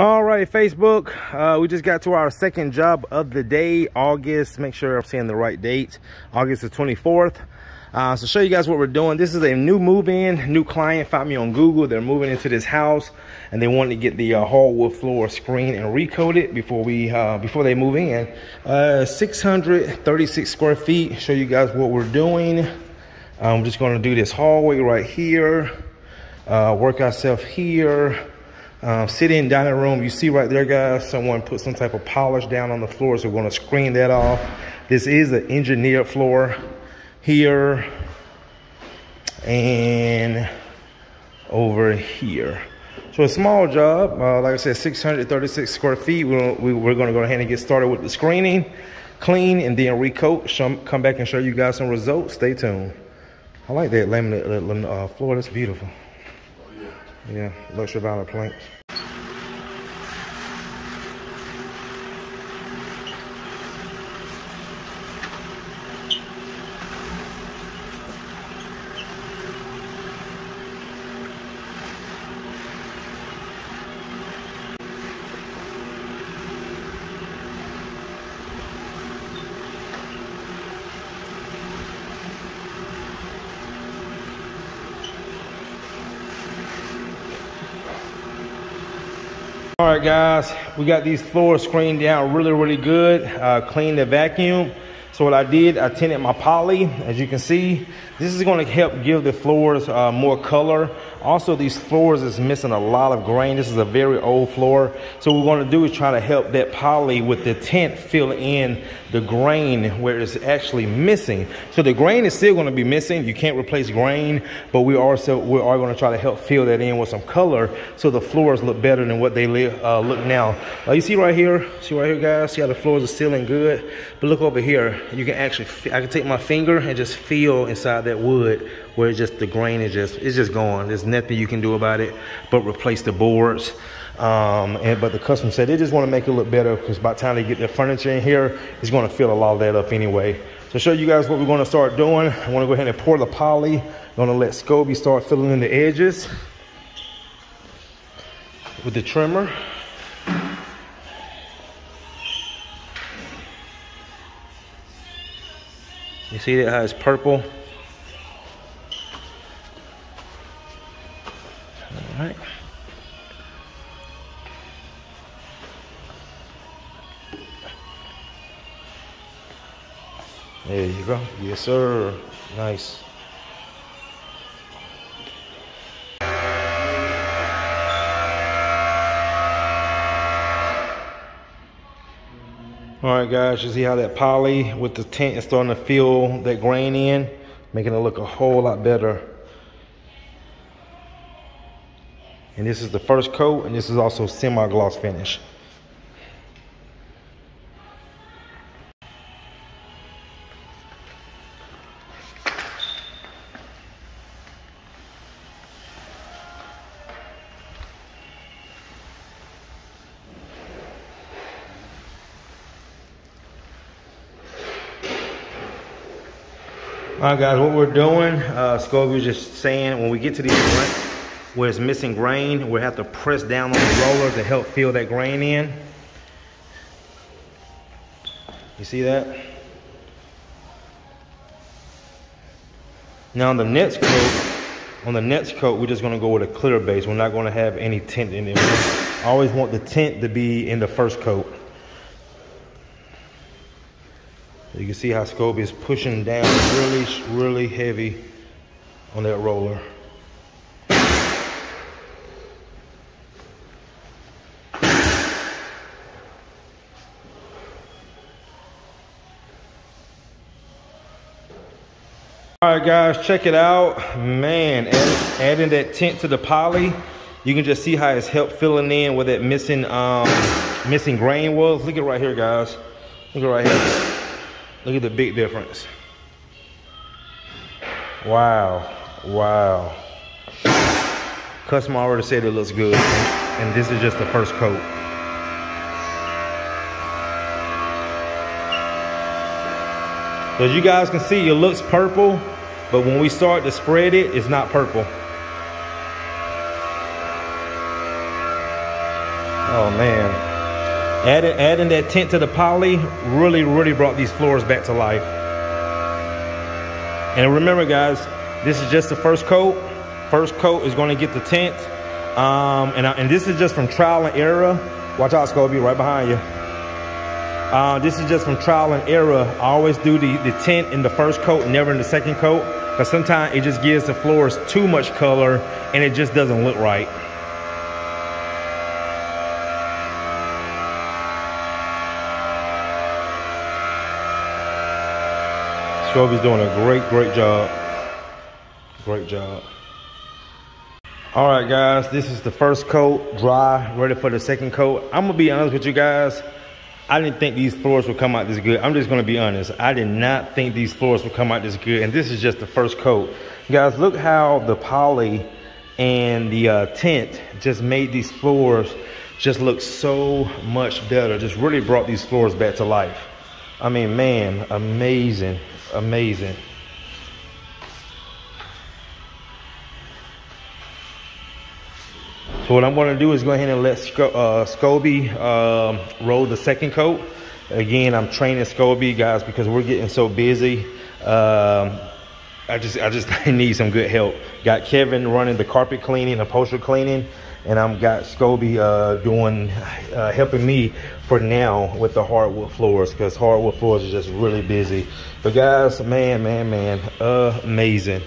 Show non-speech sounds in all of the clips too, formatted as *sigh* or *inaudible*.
All right, Facebook, uh, we just got to our second job of the day, August, make sure I'm saying the right date, August the 24th. Uh, so show you guys what we're doing. This is a new move-in, new client found me on Google. They're moving into this house and they wanted to get the uh, hardwood floor screen and recoat it before we uh, before they move in. Uh, 636 square feet. Show you guys what we're doing. I'm just gonna do this hallway right here. Uh, work ourselves here. Uh, sit-in dining room, you see right there, guys, someone put some type of polish down on the floor, so we're gonna screen that off. This is an engineered floor here and over here. So a small job, uh, like I said, 636 square feet. We're, we're gonna go ahead and get started with the screening, clean, and then recoat. Show, come back and show you guys some results. Stay tuned. I like that laminate uh, floor, that's beautiful. Yeah, luxury vinyl planks. All right, guys, we got these floors screened down really, really good. Uh, clean the vacuum. So what I did, I tinted my poly, as you can see. This is gonna help give the floors uh, more color. Also, these floors is missing a lot of grain. This is a very old floor. So what we're gonna do is try to help that poly with the tint fill in the grain where it's actually missing. So the grain is still gonna be missing. You can't replace grain, but we also we are gonna try to help fill that in with some color so the floors look better than what they uh, look now. Uh, you see right here, see right here guys, see how the floors are sealing good? But look over here, you can actually, I can take my finger and just feel inside that wood where it's just the grain is just, it's just gone. There's nothing you can do about it but replace the boards. Um, and but the customer said they just want to make it look better because by the time they get their furniture in here, it's going to fill a lot of that up anyway. So show you guys what we're going to start doing. I want to go ahead and pour the poly. I'm going to let Scobie start filling in the edges with the trimmer. You see that it's purple? All right. There you go. Yes, sir. Nice. All right, guys, you see how that poly with the tint is starting to fill that grain in, making it look a whole lot better. And this is the first coat, and this is also semi-gloss finish. All right, guys, what we're doing, uh, Scobie was just saying, when we get to these where it's missing grain, we have to press down on the roller to help fill that grain in. You see that? Now on the next coat, on the next coat, we're just gonna go with a clear base. We're not gonna have any tint in it. I always want the tint to be in the first coat. You can see how Scobie is pushing down really, really heavy on that roller. All right, guys, check it out. Man, add, adding that tint to the poly, you can just see how it's helped filling in where that missing um, missing grain was. Look at right here, guys. Look at right here. Look at the big difference. Wow, wow. Customer already said it looks good, and this is just the first coat. So as you guys can see, it looks purple, but when we start to spread it, it's not purple. Oh man. Adding, adding that tint to the poly really, really brought these floors back to life. And remember guys, this is just the first coat. First coat is gonna get the tint. Um, and, I, and this is just from trial and error. Watch out, Scobie, right behind you. Uh, this is just from trial and error. I always do the, the tint in the first coat, never in the second coat. Because sometimes it just gives the floors too much color and it just doesn't look right. Scobie's doing a great, great job. Great job. All right, guys, this is the first coat, dry, ready for the second coat. I'm gonna be honest with you guys. I didn't think these floors would come out this good. I'm just gonna be honest. I did not think these floors would come out this good. And this is just the first coat. Guys, look how the poly and the uh, tint just made these floors just look so much better. Just really brought these floors back to life. I mean, man, amazing, amazing. So what I'm gonna do is go ahead and let Sco uh, Scobie um, roll the second coat. Again, I'm training Scobie guys because we're getting so busy. Um, I just I just *laughs* need some good help. Got Kevin running the carpet cleaning, upholstery cleaning, and I'm got Scobie uh, doing uh, helping me for now with the hardwood floors because hardwood floors are just really busy. But guys, man, man, man, amazing,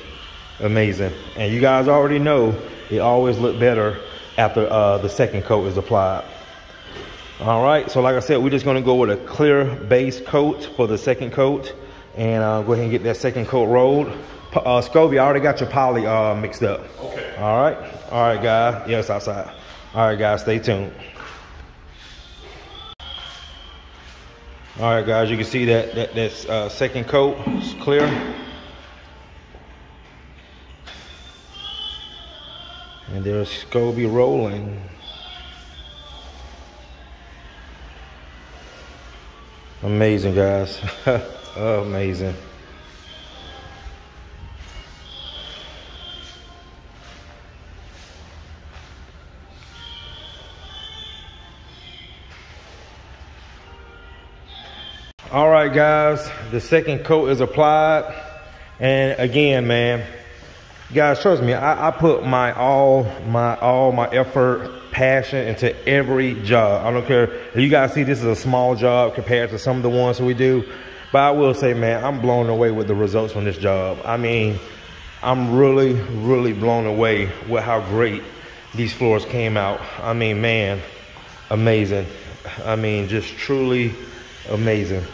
amazing. And you guys already know it always look better after uh, the second coat is applied. All right, so like I said, we're just gonna go with a clear base coat for the second coat and uh, go ahead and get that second coat rolled. Uh, I already got your poly uh, mixed up. Okay. All right, all right, guys. Yeah, it's outside. All right, guys, stay tuned. All right, guys, you can see that that, that uh, second coat is clear. And there's Scobie rolling. Amazing, guys. *laughs* Amazing. Right, guys, the second coat is applied. And again, man, guys, trust me, I, I, put my all, my all, my effort, passion into every job. I don't care. You guys see this is a small job compared to some of the ones we do. But I will say, man, I'm blown away with the results from this job. I mean, I'm really, really blown away with how great these floors came out. I mean, man, amazing. I mean, just truly amazing.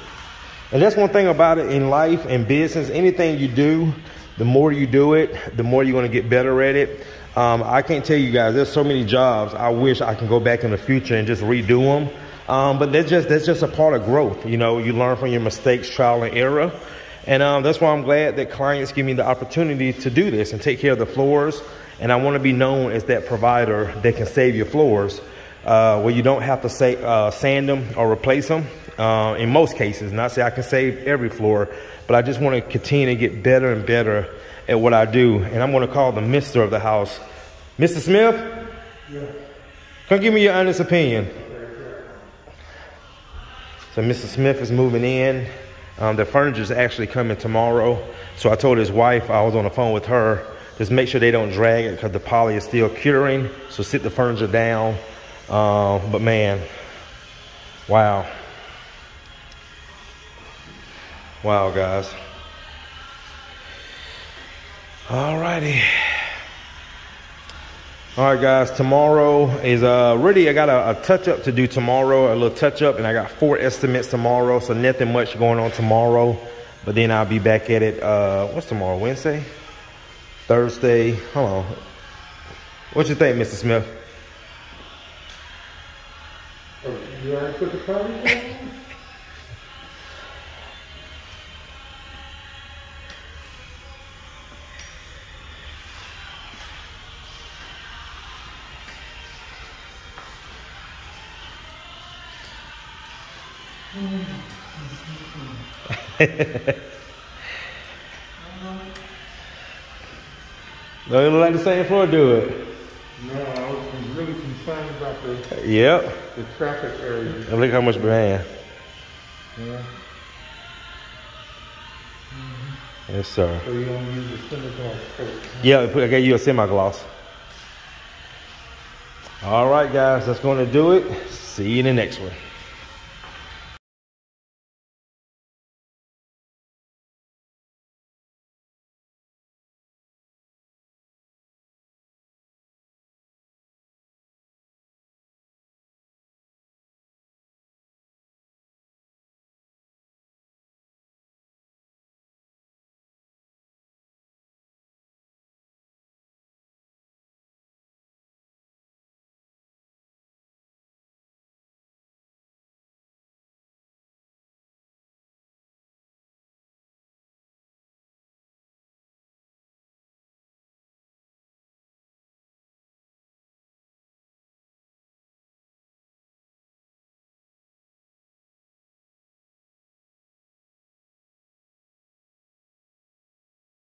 And that's one thing about it in life and business, anything you do, the more you do it, the more you're gonna get better at it. Um, I can't tell you guys, there's so many jobs I wish I can go back in the future and just redo them. Um, but that's just, that's just a part of growth. You know, you learn from your mistakes, trial and error. And um, that's why I'm glad that clients give me the opportunity to do this and take care of the floors. And I wanna be known as that provider that can save your floors uh, where you don't have to say, uh, sand them or replace them. Uh, in most cases, not say I can save every floor, but I just want to continue to get better and better at what I do. And I'm going to call the mister of the house. Mr. Smith? Yeah. Come give me your honest opinion. So Mr. Smith is moving in. Um, the furniture is actually coming tomorrow. So I told his wife, I was on the phone with her, just make sure they don't drag it because the poly is still curing. So sit the furniture down. Uh, but man, wow. Wow, guys. Alrighty. All right, guys. Tomorrow is uh really I got a, a touch up to do tomorrow, a little touch up, and I got four estimates tomorrow, so nothing much going on tomorrow. But then I'll be back at it. Uh, what's tomorrow? Wednesday, Thursday. Hold on. What you think, Mr. Smith? Oh, you already put the no, you look like the same floor do it. No, I was really concerned about the, Yep. the traffic area. And look how much man. Yeah. Yes, sir. So you don't use the semi-gloss coat. Yeah, I got you a semi-gloss. All right, guys, that's going to do it. See you in the next one.